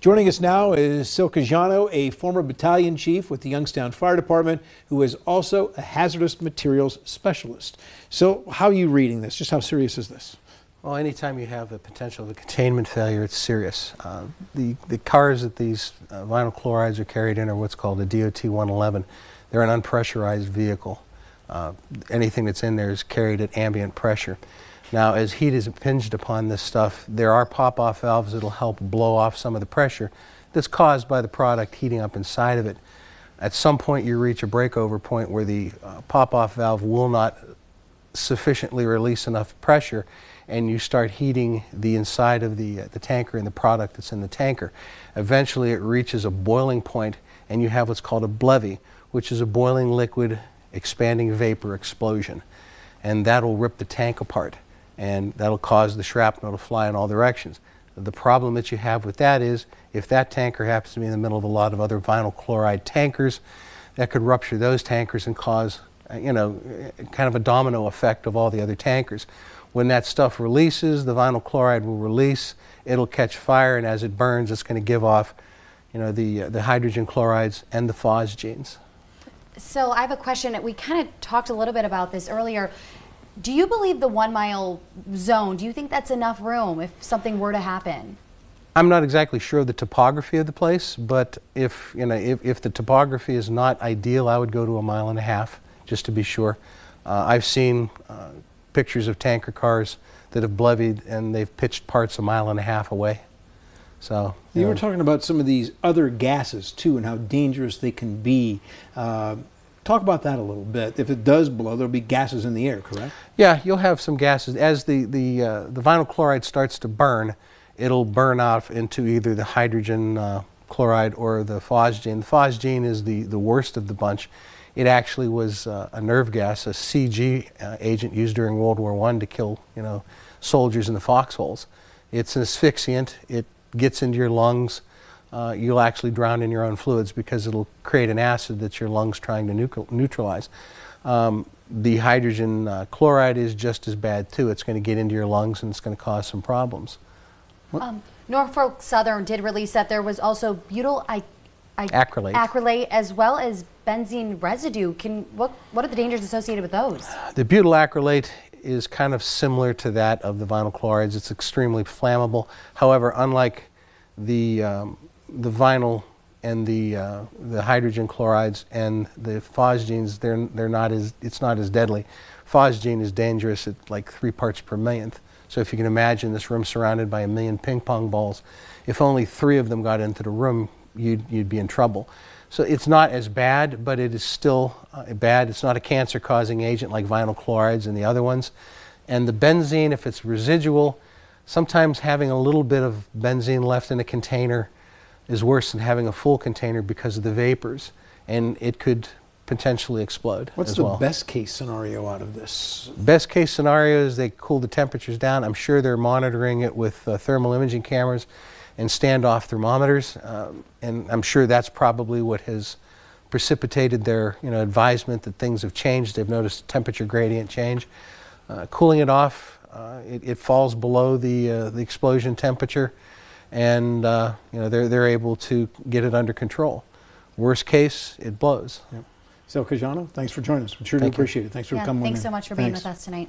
Joining us now is Sil Caggiano, a former battalion chief with the Youngstown Fire Department, who is also a hazardous materials specialist. So, how are you reading this? Just how serious is this? Well, anytime you have a potential of a containment failure, it's serious. Uh, the, the cars that these uh, vinyl chlorides are carried in are what's called a DOT 111. They're an unpressurized vehicle. Uh, anything that's in there is carried at ambient pressure. Now, as heat is impinged upon this stuff, there are pop-off valves that'll help blow off some of the pressure that's caused by the product heating up inside of it. At some point, you reach a breakover point where the uh, pop-off valve will not sufficiently release enough pressure and you start heating the inside of the, uh, the tanker and the product that's in the tanker. Eventually, it reaches a boiling point and you have what's called a BLEVE, which is a boiling liquid expanding vapor explosion. And that'll rip the tank apart and that'll cause the shrapnel to fly in all directions. The problem that you have with that is if that tanker happens to be in the middle of a lot of other vinyl chloride tankers, that could rupture those tankers and cause, uh, you know, kind of a domino effect of all the other tankers. When that stuff releases, the vinyl chloride will release, it'll catch fire, and as it burns, it's going to give off, you know, the, uh, the hydrogen chlorides and the phosgenes. So I have a question. We kind of talked a little bit about this earlier. Do you believe the one mile zone, do you think that's enough room if something were to happen? I'm not exactly sure of the topography of the place, but if, you know, if, if the topography is not ideal, I would go to a mile and a half just to be sure. Uh, I've seen uh, pictures of tanker cars that have blevied and they've pitched parts a mile and a half away. So you, you were talking about some of these other gases too, and how dangerous they can be. Uh, Talk about that a little bit. If it does blow, there'll be gases in the air, correct? Yeah, you'll have some gases. As the, the, uh, the vinyl chloride starts to burn, it'll burn off into either the hydrogen uh, chloride or the phosgene. The phosgene is the, the worst of the bunch. It actually was uh, a nerve gas, a CG uh, agent used during World War I to kill you know, soldiers in the foxholes. It's an asphyxiant. It gets into your lungs uh, you'll actually drown in your own fluids because it'll create an acid that your lungs trying to neutralize. Um, the hydrogen uh, chloride is just as bad too. It's going to get into your lungs and it's going to cause some problems. Um, Norfolk Southern did release that there was also butyl I, I, acrylate. acrylate as well as benzene residue. Can what what are the dangers associated with those? The butyl acrylate is kind of similar to that of the vinyl chlorides. It's extremely flammable. However, unlike the um, the vinyl and the uh, the hydrogen chlorides and the phosgenes, they're they're not as it's not as deadly. Phosgene is dangerous at like three parts per millionth. So if you can imagine this room surrounded by a million ping pong balls, if only three of them got into the room, you'd you'd be in trouble. So it's not as bad, but it is still uh, bad. It's not a cancer-causing agent like vinyl chlorides and the other ones. And the benzene, if it's residual, sometimes having a little bit of benzene left in a container is worse than having a full container because of the vapors, and it could potentially explode. What's the well. best case scenario out of this? Best case scenario is they cool the temperatures down. I'm sure they're monitoring it with uh, thermal imaging cameras and standoff thermometers, um, and I'm sure that's probably what has precipitated their you know advisement that things have changed. They've noticed temperature gradient change. Uh, cooling it off, uh, it, it, falls below the uh, the explosion temperature and uh, you know they're they're able to get it under control. Worst case, it blows. Yep. Sil Caggiano, thanks for joining us. We sure Thank appreciate you. it. Thanks for yeah, coming. Thanks so much for thanks. being with us tonight.